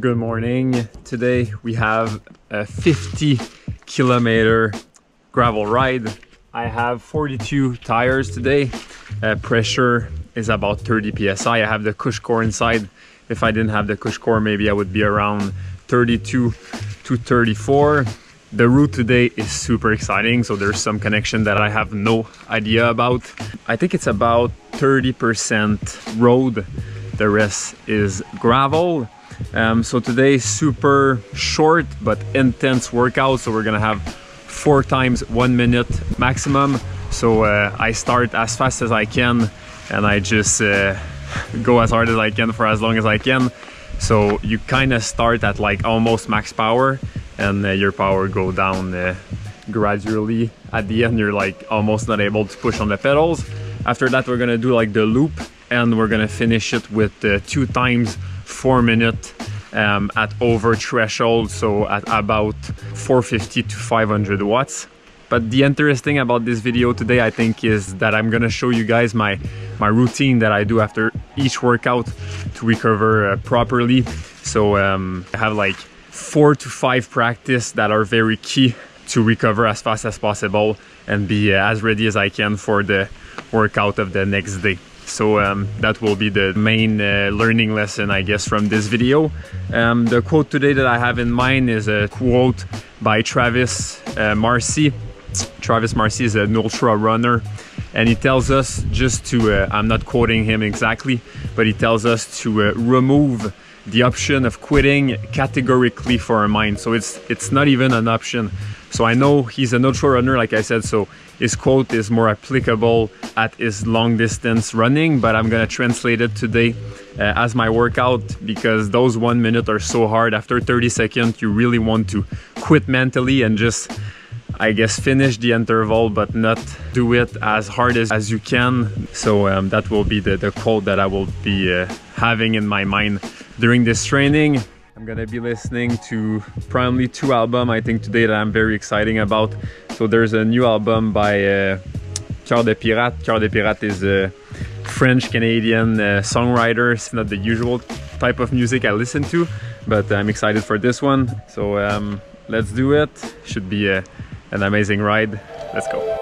Good morning. Today we have a 50 kilometer gravel ride. I have 42 tires today. Uh, pressure is about 30 psi. I have the CushCore inside. If I didn't have the CushCore, maybe I would be around 32 to 34. The route today is super exciting, so there's some connection that I have no idea about. I think it's about 30% road, the rest is gravel. Um, so today super short but intense workout. So we're gonna have four times one minute maximum. So uh, I start as fast as I can and I just uh, go as hard as I can for as long as I can. So you kind of start at like almost max power and uh, your power go down uh, gradually. At the end, you're like almost not able to push on the pedals. After that, we're gonna do like the loop and we're gonna finish it with uh, two times four minute um, at over threshold, so at about 450 to 500 watts. But the interesting about this video today, I think, is that I'm gonna show you guys my, my routine that I do after each workout to recover uh, properly. So um, I have like four to five practice that are very key to recover as fast as possible and be uh, as ready as I can for the workout of the next day. So um, that will be the main uh, learning lesson, I guess, from this video. Um, the quote today that I have in mind is a quote by Travis uh, Macy. Travis Macy is an ultra runner and he tells us just to, uh, I'm not quoting him exactly, but he tells us to uh, remove the option of quitting categorically for our mind. So it's, it's not even an option. So I know he's an ultra runner, like I said, so his quote is more applicable at his long distance running, but I'm gonna translate it today uh, as my workout because those one minute are so hard. After 30 seconds, you really want to quit mentally and just, I guess, finish the interval, but not do it as hard as, as you can. So um, that will be the, the quote that I will be uh, having in my mind during this training. I'm gonna be listening to primarily two albums I think today that I'm very exciting about. So there's a new album by uh, de Pirate. Cœur de Pirate is a French-Canadian uh, songwriter. It's not the usual type of music I listen to, but I'm excited for this one. So um, let's do it. Should be a, an amazing ride. Let's go.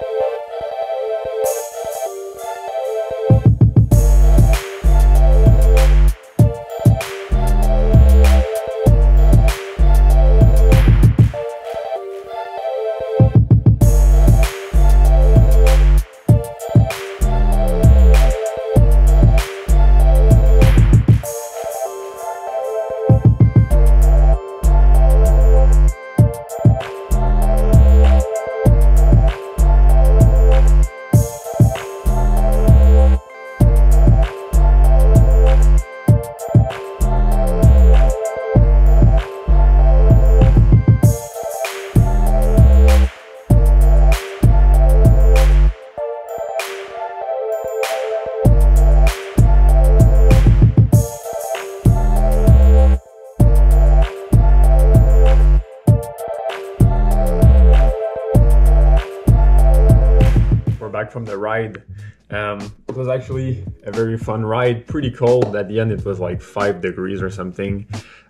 Back from the ride. Um, it was actually a very fun ride, pretty cold. At the end, it was like five degrees or something.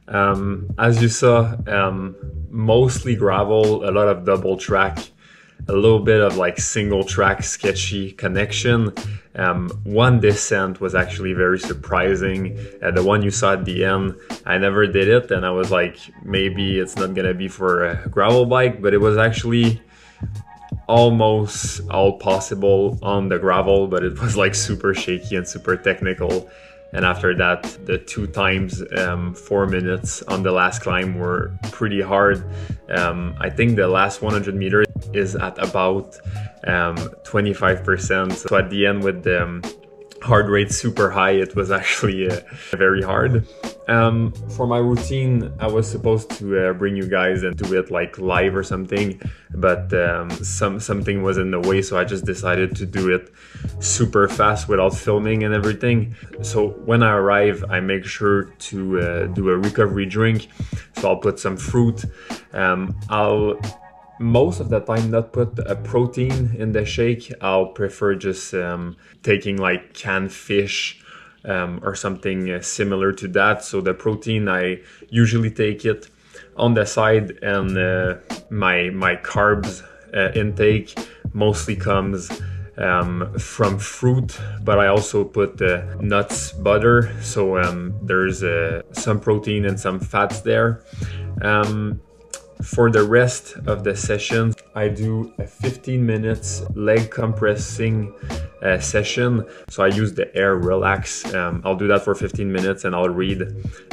Um, as you saw, um, mostly gravel, a lot of double track, a little bit of like single track sketchy connection. Um, one descent was actually very surprising. Uh, the one you saw at the end, I never did it, and I was like, maybe it's not gonna be for a gravel bike, but it was actually almost all possible on the gravel, but it was like super shaky and super technical. And after that, the two times um, four minutes on the last climb were pretty hard. Um, I think the last 100 meters is at about um, 25%. So at the end with the um, heart rate super high, it was actually uh, very hard. Um, for my routine, I was supposed to uh, bring you guys and do it like live or something, but um, some something was in the way, so I just decided to do it super fast without filming and everything. So when I arrive, I make sure to uh, do a recovery drink. So I'll put some fruit. Um, I'll most of the time not put a protein in the shake. I'll prefer just um, taking like canned fish um, or something uh, similar to that. So the protein, I usually take it on the side and uh, my, my carbs uh, intake mostly comes um, from fruit, but I also put uh, nuts, butter, so um, there's uh, some protein and some fats there. Um, for the rest of the session, I do a 15 minutes leg compressing uh, session. So I use the air relax. Um, I'll do that for 15 minutes and I'll read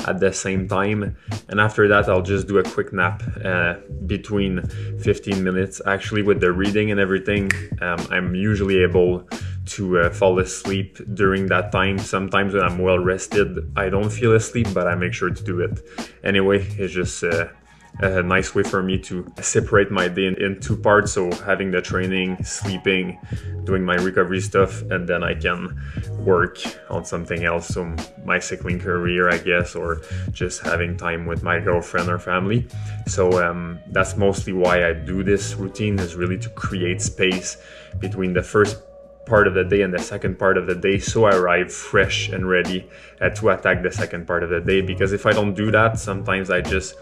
at the same time. And after that, I'll just do a quick nap uh, between 15 minutes. Actually, with the reading and everything, um, I'm usually able to uh, fall asleep during that time. Sometimes when I'm well rested, I don't feel asleep, but I make sure to do it anyway. It's just uh, a nice way for me to separate my day in, two parts. So having the training, sleeping, doing my recovery stuff, and then I can work on something else. So my cycling career, I guess, or just having time with my girlfriend or family. So um, that's mostly why I do this routine is really to create space between the first part of the day and the second part of the day so I arrive fresh and ready uh, to attack the second part of the day because if I don't do that sometimes I just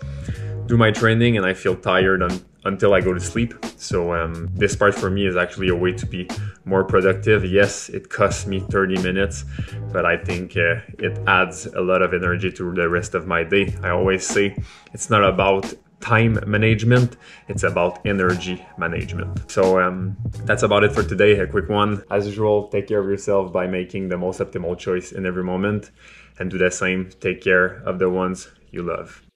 do my training and I feel tired un until I go to sleep. So um, this part for me is actually a way to be more productive. Yes, it costs me 30 minutes, but I think uh, it adds a lot of energy to the rest of my day. I always say it's not about time management it's about energy management so um, that's about it for today a quick one as usual take care of yourself by making the most optimal choice in every moment and do the same take care of the ones you love